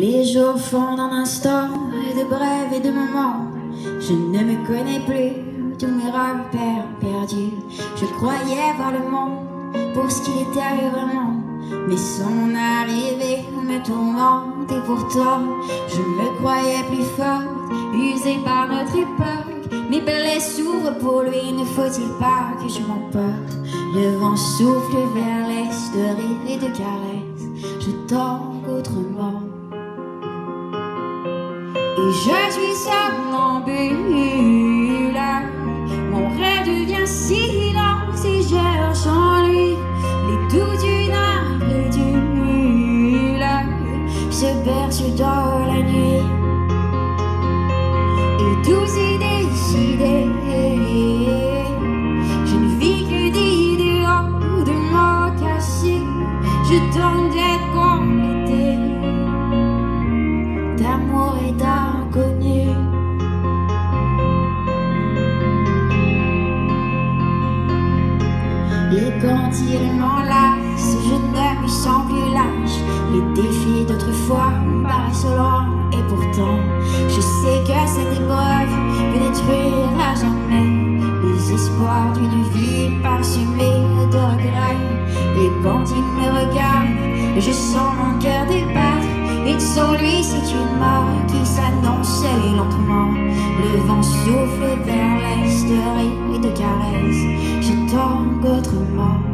Les jours font d'un instant et de brèves et de moments. Je ne me connais plus, tous mes repères perdus. Je croyais voir le monde pour ce qu'il était vraiment. Mais son arrivée me tourmente et pourtant je me croyais plus forte, usée par notre époque. Mes blessures pour lui, ne faut-il pas que je m'emporte Le vent souffle vers l'est de rire et de caresses. Je tangue autrement. Et je suis somnambule Mon rêve devient silence et cherche en lui Les doux d'une âme Se berce dans la nuit. Et tous y décidés Je ne vis que d'idéaux de mots cassés Je tente d'être complété D'amour et d'amour Et quand il m'enlace, je ne me sens plus lâche. Les défis d'autrefois me paraissent loin, et pourtant, je sais que cette épreuve peut détruire à jamais les espoirs d'une vie parsemée de regrets. Et quand il me regarde, je sens sans lui, c'est une mort qui s'annonce lentement. Le vent souffle vers l'est rire et de caresses. Je tangue autrement.